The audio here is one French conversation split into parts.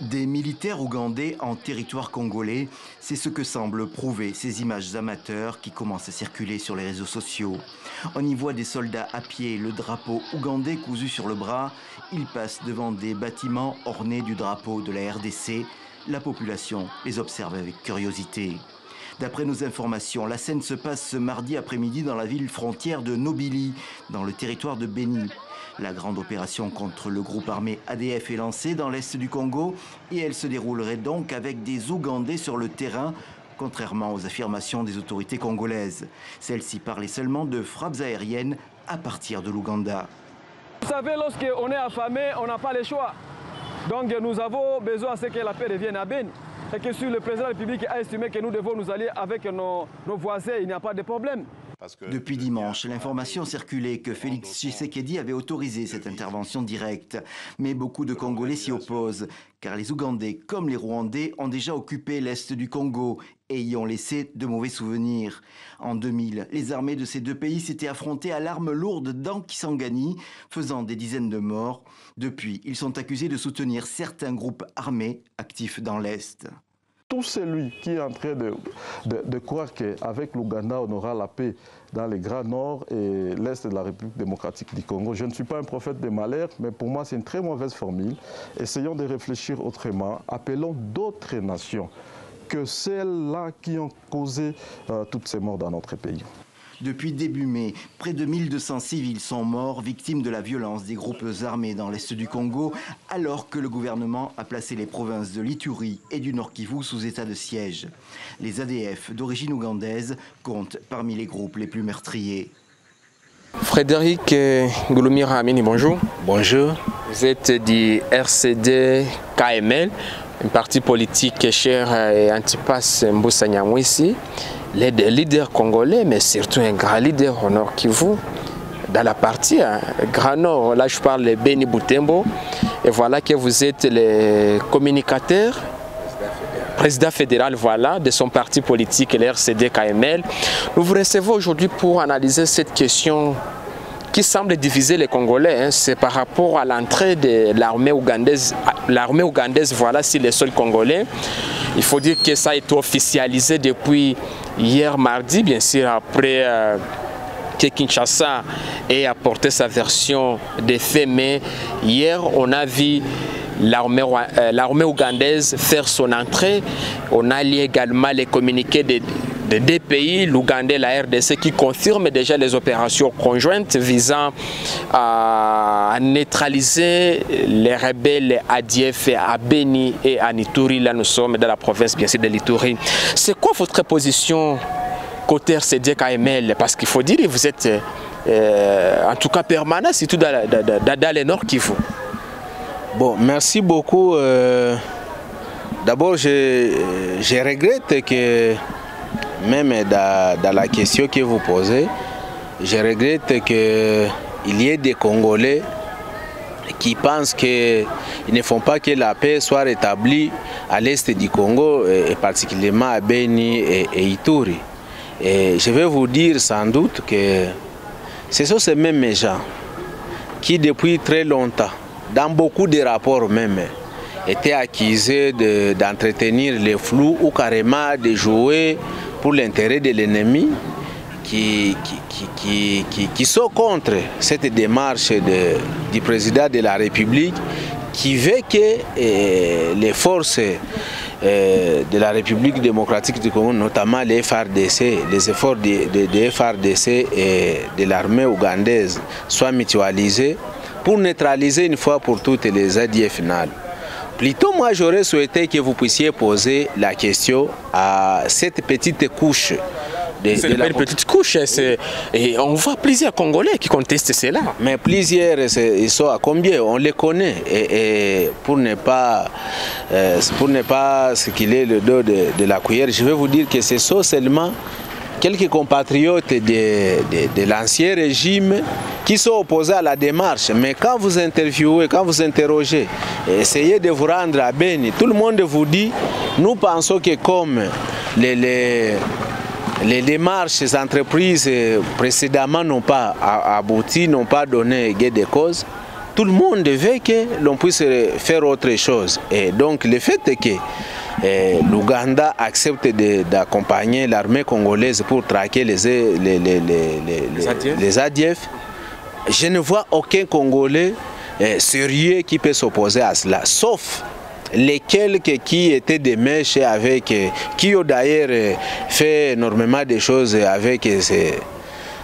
Des militaires ougandais en territoire congolais, c'est ce que semblent prouver ces images amateurs qui commencent à circuler sur les réseaux sociaux. On y voit des soldats à pied, le drapeau ougandais cousu sur le bras. Ils passent devant des bâtiments ornés du drapeau de la RDC. La population les observe avec curiosité. D'après nos informations, la scène se passe ce mardi après-midi dans la ville frontière de Nobili, dans le territoire de Beni. La grande opération contre le groupe armé ADF est lancée dans l'est du Congo et elle se déroulerait donc avec des Ougandais sur le terrain, contrairement aux affirmations des autorités congolaises. Celles-ci parlaient seulement de frappes aériennes à partir de l'Ouganda. Vous savez, lorsqu'on est affamé, on n'a pas le choix. Donc nous avons besoin à ce que la paix revienne à Ben. Et que si le président de la République a estimé que nous devons nous allier avec nos voisins, il n'y a pas de problème. Depuis dimanche, l'information circulait que Félix Tshisekedi avait autorisé cette intervention directe. Mais beaucoup de Congolais s'y opposent, car les Ougandais, comme les Rwandais, ont déjà occupé l'est du Congo et y ont laissé de mauvais souvenirs. En 2000, les armées de ces deux pays s'étaient affrontées à l'arme lourde dans Kisangani, faisant des dizaines de morts. Depuis, ils sont accusés de soutenir certains groupes armés actifs dans l'est. Tout celui qui est en train de, croire qu'avec l'Ouganda, on aura la paix dans les Grands Nord et l'Est de la République démocratique du Congo. Je ne suis pas un prophète de malheur, mais pour moi, c'est une très mauvaise formule. Essayons de réfléchir autrement. Appelons d'autres nations que celles-là qui ont causé euh, toutes ces morts dans notre pays. Depuis début mai, près de 1200 civils sont morts victimes de la violence des groupes armés dans l'est du Congo, alors que le gouvernement a placé les provinces de l'Ituri et du Nord Kivu sous état de siège. Les ADF d'origine ougandaise comptent parmi les groupes les plus meurtriers. Frédéric Gouloumir Hamini, bonjour. Bonjour. Vous êtes du RCD KML, un parti politique cher à Antipas Mboussa l'aide leader congolais, mais surtout un grand leader au Nord Kivu, dans la partie, hein, Grand Nord, là je parle de Beni Boutembo, et voilà que vous êtes le communicateur président fédéral voilà, de son parti politique, le RCD KML. Nous vous recevons aujourd'hui pour analyser cette question qui semble diviser les Congolais. hein. C'est par rapport à l'entrée de l'armée ougandaise, l'armée ougandaise voilà, sur les sols congolais. Il faut dire que ça a été officialisé depuis hier mardi, bien sûr, après euh, que Kinshasa ait apporté sa version des faits. Mais hier, on a vu l'armée euh, ougandaise faire son entrée. On a lu également les communiqués de, de deux pays, l'Ouganda et la RDC, qui confirment déjà les opérations conjointes visant à neutraliser les rebelles ADF à Beni et à Nituri. Là, nous sommes dans la province, bien sûr, de l'Ituri. C'est quoi votre position côté RCD KML Parce qu'il faut dire, vous êtes euh, en tout cas permanent, surtout dans, dans, le Nord Kivu. Bon, merci beaucoup. Euh, D'abord, je, regrette que même dans, la question que vous posez, je regrette qu'il y ait des Congolais qui pensent qu'ils ne font pas que la paix soit rétablie à l'est du Congo, et particulièrement à Beni et, Ituri. Et je vais vous dire sans doute que ce sont ces mêmes gens qui, depuis très longtemps, dans beaucoup de rapports même, étaient accusés d'entretenir de, les flous ou carrément de jouer pour l'intérêt de l'ennemi qui, qui, sont contre cette démarche du président de la République qui veut que eh, les forces eh, de la République démocratique du Congo, notamment les FRDC, les efforts de, de, et de l'armée ougandaise soient mutualisés pour neutraliser une fois pour toutes les ADF finales. Plutôt, moi, j'aurais souhaité que vous puissiez poser la question à cette petite couche. C'est une petite couche. Et on voit plusieurs Congolais qui contestent cela. Mais plusieurs, ils sont à combien? On les connaît. Et, et pour ne pas, euh, pour ne pas ce qu'il est le dos de, de, la cuillère, je vais vous dire que ce sont seulement quelques compatriotes de, de, l'ancien régime qui sont opposés à la démarche. Mais quand vous interviewez, quand vous interrogez, essayez de vous rendre à Beni, tout le monde vous dit, nous pensons que comme les, les, les démarches entreprises précédemment n'ont pas abouti, n'ont pas donné gain de cause, tout le monde veut que l'on puisse faire autre chose. Et donc le fait que eh, l'Ouganda accepte d'accompagner l'armée congolaise pour traquer les, les, les, les, ADF. je ne vois aucun Congolais eh, sérieux qui peut s'opposer à cela, sauf les quelques qui étaient des mèches avec, eh, qui ont d'ailleurs eh, fait énormément de choses avec eh, ces,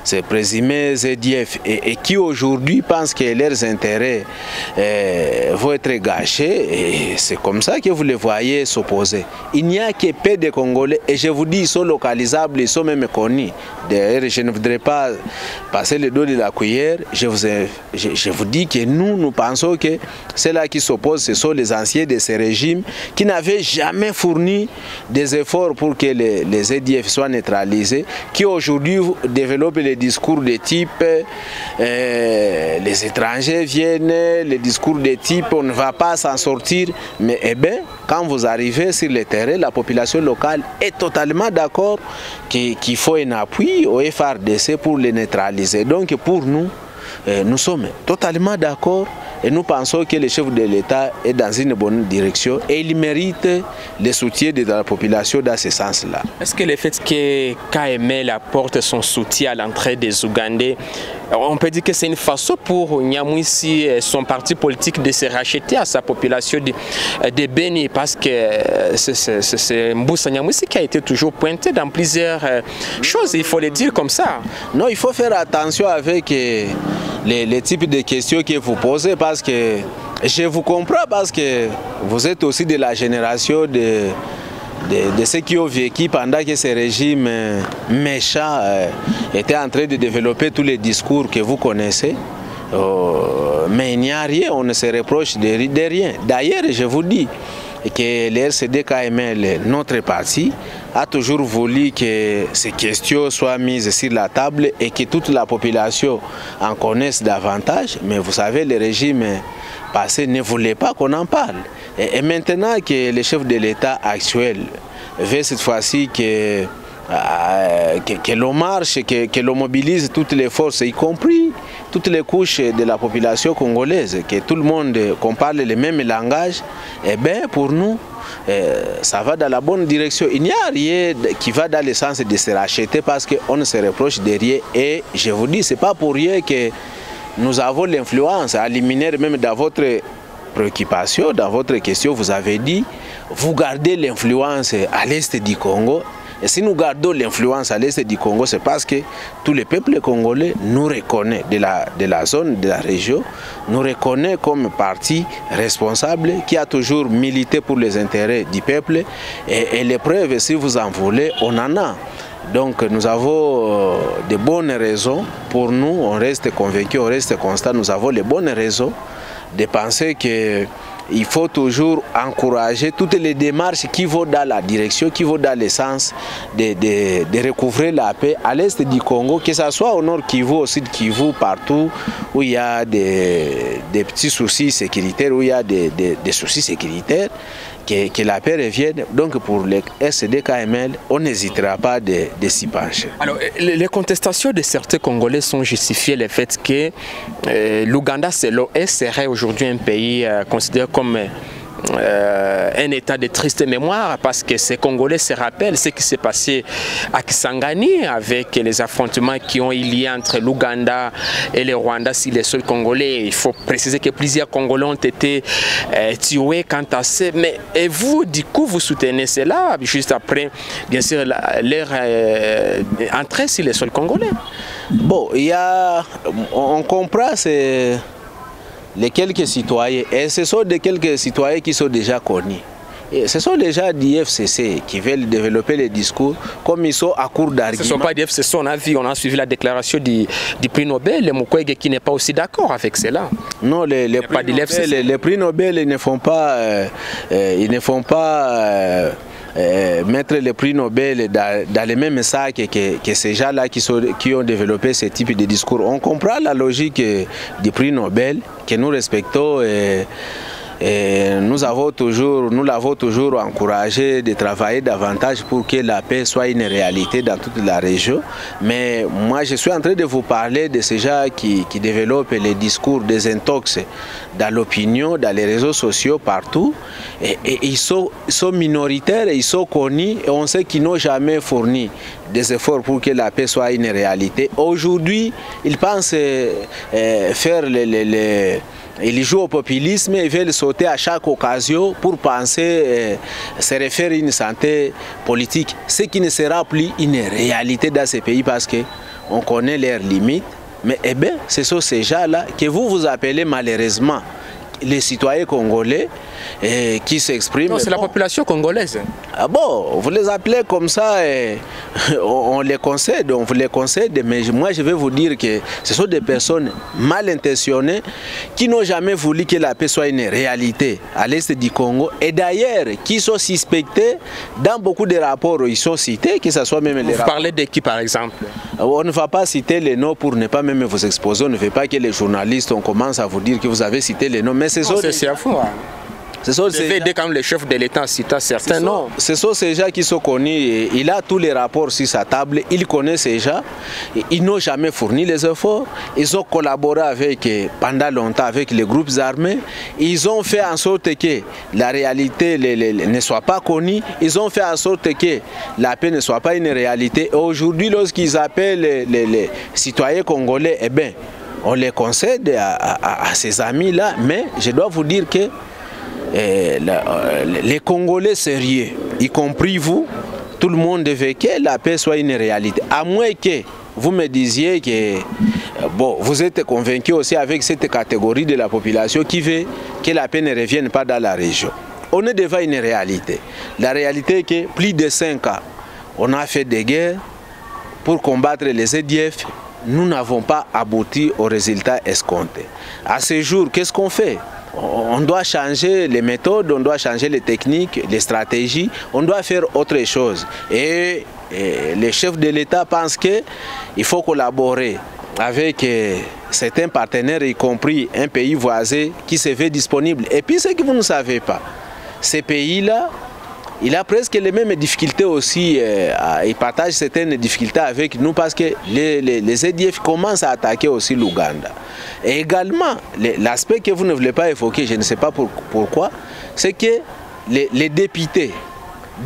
ces présumés ZDF et, qui aujourd'hui pensent que leurs intérêts eh, vont être gâchés c'est comme ça que vous les voyez s'opposer. Il n'y a que peu de Congolais et je vous dis ils sont localisables, ils sont même connus. D'ailleurs, je ne voudrais pas passer le dos de la cuillère. Je vous, dis que nous, nous pensons que ceux-là qui s'opposent, ce sont les anciens de ces régimes qui n'avaient jamais fourni des efforts pour que les, les EDF soient neutralisés, qui aujourd'hui développent les discours de type euh, les étrangers viennent, les discours de type on ne va pas s'en sortir. Mais eh bien, quand vous arrivez sur le terrain, la population locale est totalement d'accord qu'il faut un appui au FRDC pour les neutraliser. Donc pour nous, nous sommes totalement d'accord et nous pensons que le chef de l'État est dans une bonne direction et il mérite le soutien de la population dans ce sens-là. Est-ce que le fait que KML apporte son soutien à l'entrée des Ougandais, on peut dire que c'est une façon pour Nyamwisi, et son parti politique, de se racheter à sa population de, de Beni? Parce que euh, c'est- Mboussa Nyamwisi qui a été toujours pointé dans plusieurs euh, choses, il faut le dire comme ça. Non, il faut faire attention avec euh, les, types de questions que vous posez parce que je vous comprends parce que vous êtes aussi de la génération de, de, ceux qui ont vécu pendant que ces régimes euh, méchants euh, étaient en train de développer tous les discours que vous connaissez. Euh, mais il n'y a rien, on ne se reproche de rien. D'ailleurs, je vous dis que le RCD KML, notre parti, a toujours voulu que ces questions soient mises sur la table et que toute la population en connaisse davantage. Mais vous savez, le régime passé ne voulait pas qu'on en parle. Et, et maintenant que le chef de l'État actuel veut cette fois-ci que euh, que, que l'on marche, que, que l'on mobilise toutes les forces, y compris toutes les couches de la population congolaise, que tout le monde, qu'on parle le même langage, eh bien pour nous, euh, ça va dans la bonne direction. Il n'y a rien qui va dans le sens de se racheter parce qu'on se reproche de rien. Et je vous dis, c'est pas pour rien que nous avons l'influence à l'éminaire même dans votre préoccupation, dans votre question, vous avez dit, vous gardez l'influence à l'est du Congo. Et si nous gardons l'influence à l'est du Congo, c'est parce que tout le peuple congolais nous reconnaît de la, zone, de la région, nous reconnaît comme parti responsable qui a toujours milité pour les intérêts du peuple. Et, et les preuves, si vous en voulez, on en a. Donc nous avons euh, de bonnes raisons, pour nous, on reste convaincus, on reste constant, nous avons les bonnes raisons de penser que il faut toujours encourager toutes les démarches qui vont dans la direction, qui vont dans le sens de, de, recouvrer la paix à l'est du Congo, que ce soit au nord Kivu, au sud Kivu, partout où il y a des, des petits soucis sécuritaires, où il y a des- des soucis sécuritaires, que, la paix revienne. Donc pour le SDKML, on n'hésitera pas de, s'y pencher. Alors, les les contestations de certains Congolais sont justifiées le fait que euh, l'Ouganda selon eux, serait aujourd'hui un pays euh, considéré comme euh, un état de triste mémoire parce que ces Congolais se rappellent ce qui s'est passé à Kisangani avec les affrontements qui ont eu lieu entre l'Ouganda et le Rwanda si les seuls Congolais. Il faut préciser que plusieurs Congolais ont été euh, tués quant à ça. Mais et vous, du coup, vous soutenez cela juste après, bien sûr, leur euh, entrée sur les sols congolais? Bon, il y a, on comprend c'est les quelques citoyens, et ce sont des quelques citoyens qui sont déjà connus. Et ce sont déjà d'IFCC qui veulent développer les discours comme ils sont à court Ce ne d'arguments. sont pas des FCC, on a vu, on a suivi la déclaration du, du prix Nobel, le Mukwege qui n'est pas aussi d'accord avec cela. Non, les, les prix. Nobel, les prix Nobel ils ne font pas, euh, euh, ils ne font pas euh, mettre le prix Nobel dans, les mêmes sacs que, ces gens-là qui, ont développé ce type de discours. On comprend la logique du prix Nobel que nous respectons. Et nous avons toujours, nous l'avons toujours encouragé de travailler davantage pour que la paix soit une réalité dans toute la région. Mais moi, je suis en train de vous parler de ces gens qui, qui développent les discours des intox dans l'opinion, dans les réseaux sociaux, partout. Ils, sont, minoritaires ils sont connus et on sait qu'ils n'ont jamais fourni des efforts pour que la paix soit une réalité. Aujourd'hui, ils pensent euh, euh, faire les ils jouent au populisme et veulent sauter à chaque occasion pour penser euh, se refaire une santé politique, ce qui ne sera plus une réalité dans ces pays parce que on connaît leurs limites. Mais eh bien, ce sont ces gens-là que vous vous appelez malheureusement les citoyens congolais euh, qui s'expriment. Non, c'est la population congolaise. ah bon, vous les appelez comme ça, et on, on les concède, on vous les concède, mais moi je vais vous dire que ce sont des personnes mal intentionnées qui n'ont jamais voulu que la paix soit une réalité à l'est du Congo et d'ailleurs qui sont suspectés dans beaucoup de rapports, ils sont cités, que ce soit même les Vous parlez de qui, par exemple? On ne va pas citer les noms pour ne pas même vous exposer, on ne veut pas que les journalistes on commence à vous dire que vous avez cité les noms, mais C'est c'est hein. ce sont Vous ces avez gens- aidé quand le chef de l'État cita certains ce sont- noms. Ce sont ces gens qui sont connus. Il a tous les rapports sur sa table. Il connaît ces gens. Ils n'ont jamais fourni les efforts. Ils ont collaboré avec, euh, pendant longtemps avec les groupes armés. Ils ont fait en sorte que la réalité les- les- les- ne soit pas connue. Ils ont fait en sorte que la paix ne soit pas une réalité. Aujourd'hui, lorsqu'ils appellent les citoyens congolais, eh bien, on les concède à, à- à ces amis-là. Mais je dois vous dire que eh, euh, les Congolais sérieux, y compris vous, tout le monde veut que la paix soit une réalité. À moins que vous me disiez que euh, vous êtes convaincu aussi avec cette catégorie de la population qui veut que la paix ne revienne pas dans la région. On est devant une réalité. La réalité est que plus de 5 ans, on a fait des guerres pour combattre les EDF, nous n'avons pas abouti aux résultats escomptés. À ce jour, qu'est-ce qu'on fait? On doit changer les méthodes, on doit changer les techniques, les stratégies, on doit faire autre chose. Et, et les chefs de l'État pensent qu'il faut collaborer avec euh, certains partenaires, y compris un pays voisin qui se fait disponible. Et puis ce que vous ne savez pas, ces pays-là, il a presque les mêmes difficultés aussi. euh, il partage certaines difficultés avec nous parce que les, les, EDF commencent à attaquer aussi l'Ouganda. Et également, le- l'aspect que vous ne voulez pas évoquer, je ne sais pas pour- pourquoi, c'est que les, députés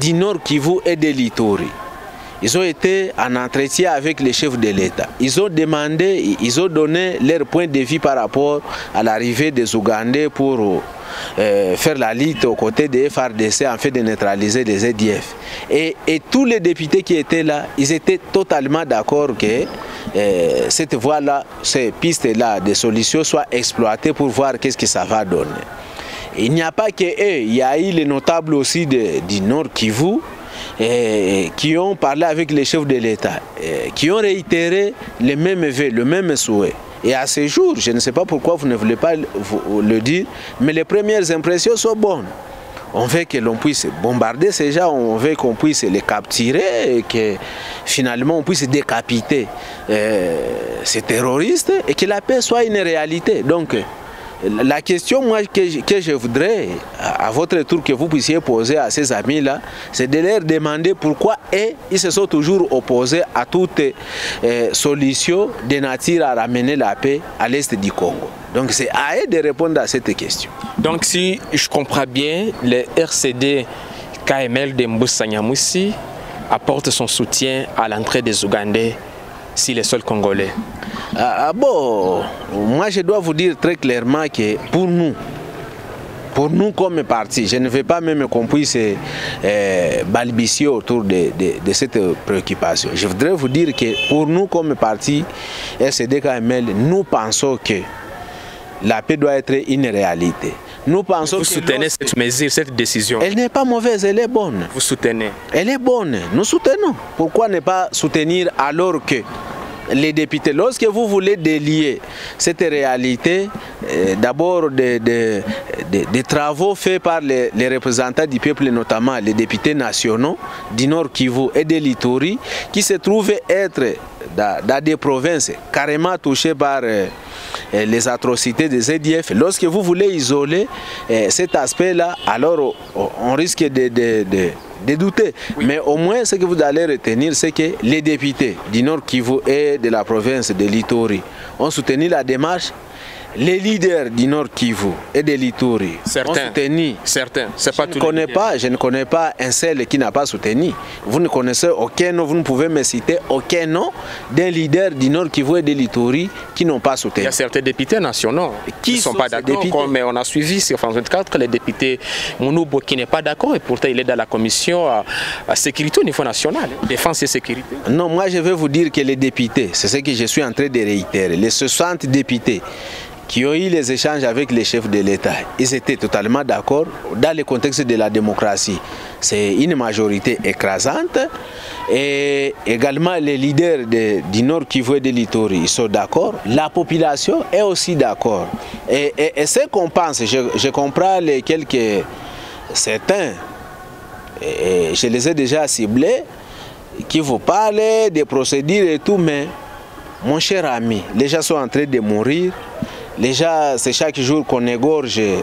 du Nord Kivu et de l'Ituri, ils ont été en entretien avec les chefs de l'État. Ils ont demandé, ils ont donné leur point de vue par rapport à l'arrivée des Ougandais pour euh, faire la lutte aux côtés des FRDC en fait de neutraliser les EDF. Et, tous les députés qui étaient là, ils étaient totalement d'accord que euh, cette voie-là, ces pistes-là de solutions soient exploitées pour voir qu'est-ce que ça va donner. Il n'y a pas que eux, il y a eu les notables aussi du Nord Kivu qui ont parlé avec les chefs de l'État, qui ont réitéré les mêmes vœux, le même souhait. Et à ce jour, je ne sais pas pourquoi vous ne voulez pas le- dire, mais les premières impressions sont bonnes. On veut que l'on puisse bombarder ces gens, on veut qu'on puisse les capturer que finalement on puisse décapiter euh, ces terroristes et que la paix soit une réalité. Donc, la question moi, que, je, voudrais, à, votre tour, que vous puissiez poser à ces amis-là, c'est de leur demander pourquoi et ils se sont toujours opposés à toute euh, solution de nature à ramener la paix à l'est du Congo. Donc c'est à eux de répondre à cette question. Donc, si je comprends bien, le RCD KML de Mboussa apporte son soutien à l'entrée des Ougandais sur les sols congolais. Ah, ah bon, moi je dois vous dire très clairement que pour nous, pour nous comme parti, je ne veux pas même qu'on puisse balbutier autour de, de- cette préoccupation. Je voudrais vous dire que pour nous comme parti RCD-KML, nous pensons que la paix doit être une réalité. Nous pensons Vous que soutenez cette mesure, cette décision. elle n'est pas mauvaise, elle est bonne. Vous soutenez. Elle est bonne, nous soutenons. Pourquoi ne pas soutenir alors que les députés. Lorsque vous voulez délier cette réalité, euh, d'abord des, travaux faits par les, représentants du peuple, notamment les députés nationaux du Nord Kivu et de l'Ituri, qui se trouvent être dans, des provinces carrément touchées par euh, euh, les atrocités des EDF. Lorsque vous voulez isoler cet aspect-là, alors on, risque de- de douter. Mais au moins, ce que vous allez retenir, c'est que les députés du Nord Kivu et de la province de l'Ituri ont soutenu la démarche. Les leaders du Nord Kivu et de l'Ituri ont soutenu Certains, c'est pas je ne, connais les pas, je ne connais pas un seul qui n'a pas soutenu. Vous ne connaissez aucun nom, vous ne pouvez me citer aucun nom d'un leader du Nord Kivu et de l'Ituri qui n'ont pas Il soutenu. y a certains députés nationaux qui ne sont sont pas d'accord. députés? comme on a suivi sur France 24 le député Mounoubo qui n'est pas d'accord et pourtant il est dans la commission à, à sécurité au niveau national, hein, défense et sécurité. Non, moi je vais vous dire que les députés, c'est ce que je suis en train de réitérer, les 60 députés qui ont eu les échanges avec les chefs de l'État, ils étaient totalement d'accord dans le contexte de la démocratie. C'est une majorité écrasante et également les leaders de- du Nord Kivu et de l'Ituri, ils sont d'accord. La population est aussi d'accord. Et, ce qu'on pense, je, comprends les quelques certains je les ai déjà ciblés, qui vous parlent des procédures et tout, mais mon cher ami, les gens sont en train de mourir. Gens, c'est chaque jour qu'on égorge euh,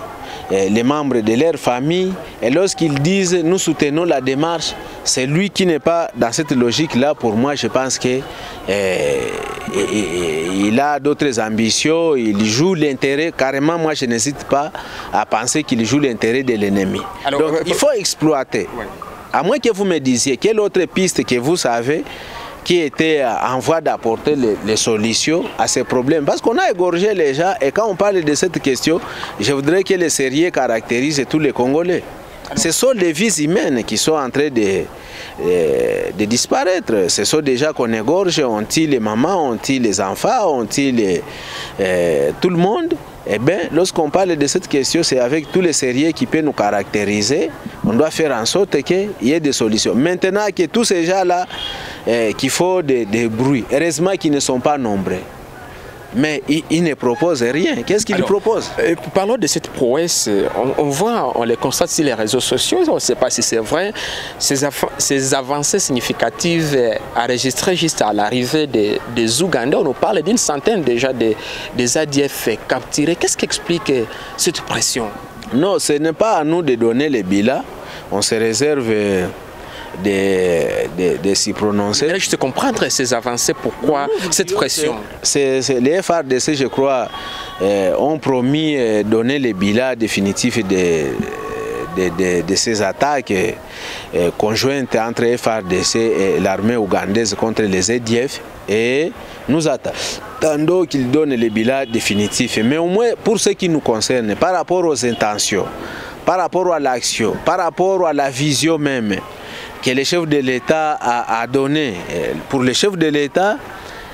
les membres de leur famille. Et lorsqu'ils disent nous soutenons la démarche, c'est lui qui n'est pas dans cette logique-là. Pour moi, je pense que euh, il- a d'autres ambitions. Il joue l'intérêt. Carrément, moi, je n'hésite pas à penser qu'il joue l'intérêt de l'ennemi. Donc, euh, il faut exploiter. À moins que vous me disiez quelle autre piste que vous savez qui était en voie d'apporter les, les solutions à ces problèmes. Parce qu'on a égorgé les gens et quand on parle de cette question, je voudrais que le sérieux caractérise tous les Congolais. Ce sont les vies humaines qui sont en train de, euh, disparaître. Ce sont déjà qu'on égorge, on tue les mamans, on tue les enfants, on tue les- euh, tout le monde. Eh bien, lorsqu'on parle de cette question, c'est avec tous les sérieux qui peut nous caractériser. On doit faire en sorte qu'il y ait des solutions. Maintenant que tous ces gens-là, euh, qu'il faut des, des bruits, heureusement qu'ils ne sont pas nombreux. Mais ils ne proposent rien. Qu'est-ce qu'ils Alors, proposent Euh, parlons de cette prouesse. On, on voit, on les constate sur les réseaux sociaux. On ne sait pas si c'est vrai. Ces, avancées significatives euh, enregistrées juste à l'arrivée des, des Ougandais. On nous parle d'une centaine déjà de- des ADF capturés. Qu'est-ce qui explique euh, cette pression? Non, ce n'est pas à nous de donner les bilans. On se réserve de, de- de s'y prononcer. Et juste comprendre ces avancées, pourquoi cette pression les FRDC, je crois, euh, ont promis de donner les bilans définitifs de, ces attaques euh, conjointes entre FRDC et l'armée ougandaise contre les EDF. Et nous attendons qu'ils donnent les bilans définitifs. Mais au moins, pour ce qui nous concerne, par rapport aux intentions, par rapport à l'action, par rapport à la vision même que le chef de l'État a, donné, euh, pour le chef de l'État,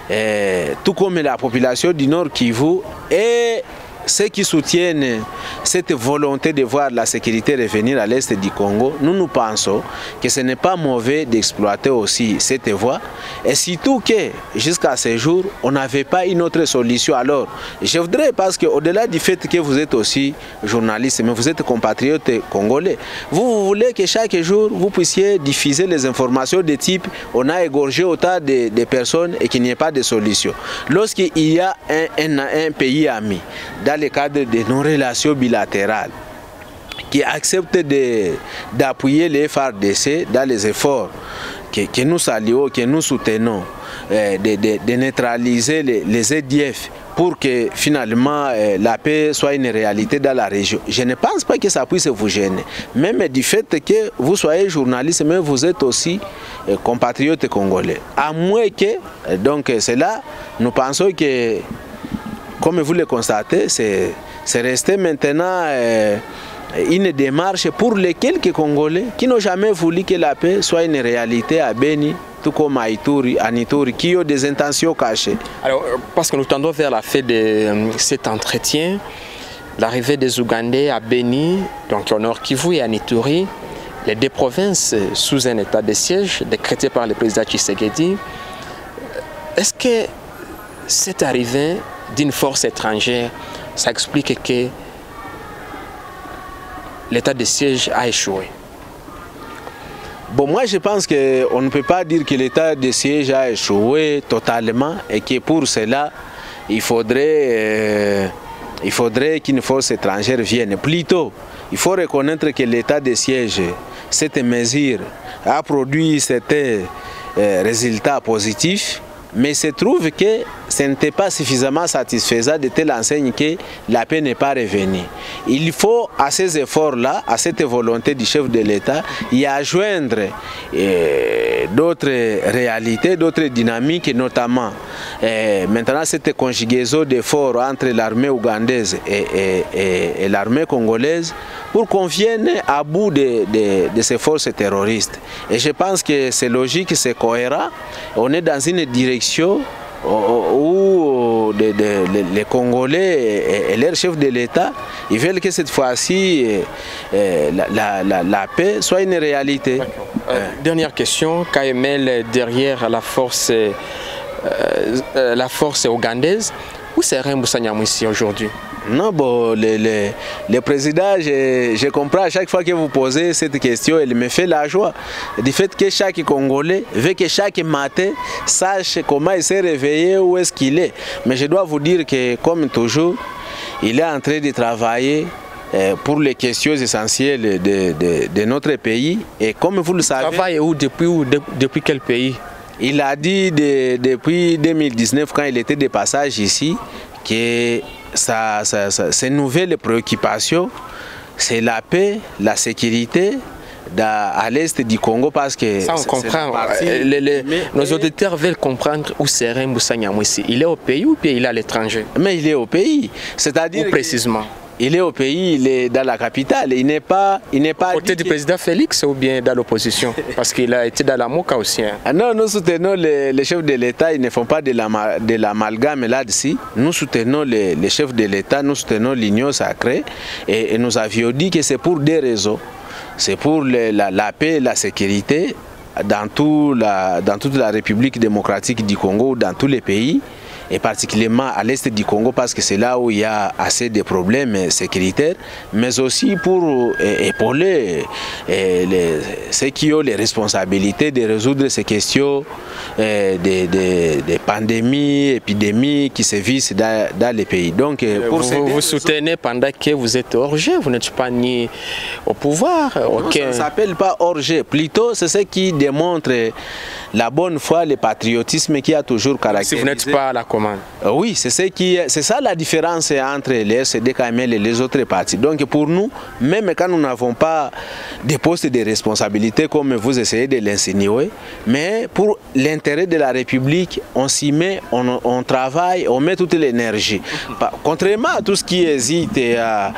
euh, tout comme la population du Nord Kivu et ceux qui soutiennent cette volonté de voir la sécurité revenir à l'est du Congo, nous nous pensons que ce n'est pas mauvais d'exploiter aussi cette voie et surtout que jusqu'à ce jour, on n'avait pas une autre solution. Alors, je voudrais, parce qu'au-delà du fait que vous êtes aussi journaliste, mais vous êtes compatriote congolais, vous, voulez que chaque jour, vous puissiez diffuser les informations de type on a égorgé autant de, de personnes et qu'il n'y ait pas de solution. Lorsqu'il y a un, un- un pays ami, dans le cadre de nos relations bilatérales, qui accepte de- d'appuyer les FARDC dans les efforts que, que nous saluons, que nous soutenons, euh, de, de- neutraliser les, les EDF pour que finalement euh, la paix soit une réalité dans la région. Je ne pense pas que ça puisse vous gêner. Même du fait que vous soyez journaliste, mais vous êtes aussi euh, compatriote congolais. À moins que, donc c'est là, nous pensons que comme vous le constatez, c'est resté maintenant euh, une démarche pour les quelques Congolais qui n'ont jamais voulu que la paix soit une réalité à Beni, tout comme à Ituri, à Ituri, qui ont des intentions cachées. Alors, euh, parce que nous tendons vers la fin de euh, cet entretien, l'arrivée des Ougandais à Beni, donc au nord Kivu et à Nituri, les deux provinces sous un état de siège décrété par le président Tshisekedi. Est-ce que cette arrivée d'une force étrangère, ça explique que l'état de siège a échoué. Bon, moi je pense qu'on ne peut pas dire que l'état de siège a échoué totalement et que pour cela, il faudrait, euh, il faudrait qu'une force étrangère vienne. Plutôt, il faut reconnaître que l'état de siège, cette mesure, a produit certains euh, résultats positifs mais se trouve que ce n'était pas suffisamment satisfaisant de telle enseigne que la paix n'est pas revenue. Il faut à ces efforts-là, à cette volonté du chef de l'État, y adjoindre euh, d'autres réalités, d'autres dynamiques, notamment euh, maintenant cette conjugaison d'efforts entre l'armée ougandaise et, l'armée congolaise pour qu'on vienne à bout de, ces forces terroristes. Et je pense que c'est logique, c'est cohérent. On est dans une direction où de, de, les Congolais et, leurs chefs de l'État, ils veulent que cette fois-ci la, la, la, paix soit une réalité. Euh, dernière question, KML derrière la force, euh, euh, la force ougandaise, où serait Moussa ici aujourd'hui? Non, bon, le, le, le président, je, je, comprends à chaque fois que vous posez cette question, il me fait la joie du fait que chaque Congolais veut que chaque matin sache comment il s'est réveillé, où est-ce qu'il est. Mais je dois vous dire que, comme toujours, il est en train de travailler pour les questions essentielles de, de, de, notre pays. Et comme vous le savez... Travaille où Depuis où de, Depuis quel pays? Il a dit de, depuis 2019, quand il était de passage ici, que sa, sa, sa, ses nouvelles préoccupations, c'est la paix, la sécurité à l'est du Congo parce que... Ça on comprend. Les, les, mais, nos auditeurs veulent comprendre où serait Moussa. Il est au pays ou bien il est à l'étranger? Mais il est au pays. C'est-à-dire... Où précisément? Il est au pays, il est dans la capitale. Il n'est pas, il n'est pas. Côté du président Félix ou bien dans l'opposition, parce qu'il a été dans la Moka aussi. Hein. Ah non, nous soutenons les, les chefs de l'État. Ils ne font pas de l'amalgame la, de là-dessus. Nous soutenons les, les chefs de l'État. Nous soutenons l'union sacrée, et, et, nous avions dit que c'est pour des raisons. C'est pour la, la paix, et la sécurité dans, tout la, dans toute la République démocratique du Congo, dans tous les pays et particulièrement à l'est du Congo parce que c'est là où il y a assez de problèmes sécuritaires, mais aussi pour épauler les, ceux qui ont les responsabilités de résoudre ces questions des, des, des pandémies, épidémies qui sévissent dans, dans les pays. Donc, pour vous, vous soutenez pendant que vous êtes hors jeu, vous n'êtes pas ni au pouvoir. Non, ça ne s'appelle pas hors jeu, plutôt c'est ce qui démontre la bonne foi, le patriotisme qui a toujours caractérisé. Si vous n'êtes pas à la Euh, oui, c'est ce ça la différence entre les SDKML et les autres partis. Donc pour nous, même quand nous n'avons pas des postes de responsabilité comme vous essayez de l'insinuer, mais pour l'intérêt de la République, on s'y met, on, on, travaille, on met toute l'énergie. Contrairement à tout ce qui hésite à,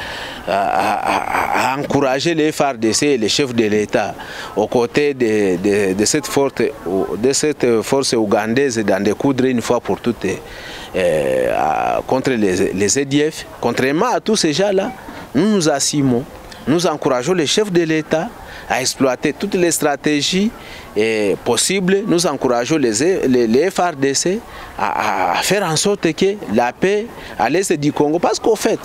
à, encourager les FARDC et les chefs de l'État aux côtés de, cette force, de cette force ougandaise d'en découdre une fois pour toutes euh, contre les, les EDF. Contrairement à tous ces gens-là, nous nous assumons, nous encourageons les chefs de l'État à exploiter toutes les stratégies eh, possibles. Nous encourageons les, les, FRDC à, à, faire en sorte que la paix à l'est du Congo, parce qu'au fait,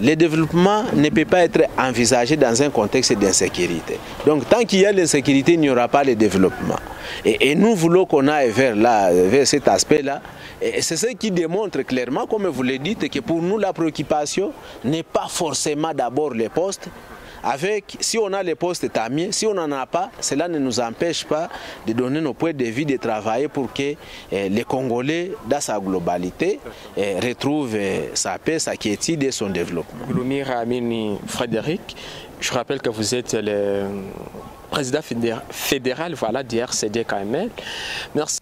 le développement ne peut pas être envisagé dans un contexte d'insécurité. Donc tant qu'il y a l'insécurité, il n'y aura pas de développement. Et, et nous voulons qu'on aille vers, là, vers cet aspect-là. Et c'est ce qui démontre clairement, comme vous le dites, que pour nous, la préoccupation n'est pas forcément d'abord les postes, avec, si on a les postes, tant mieux. Si on n'en a pas, cela ne nous empêche pas de donner nos points de vie, de travailler pour que eh, les Congolais, dans sa globalité, eh, retrouvent eh, sa paix, sa quiétude et son développement. Frédéric, je rappelle que vous êtes le président fédéral voilà. Merci.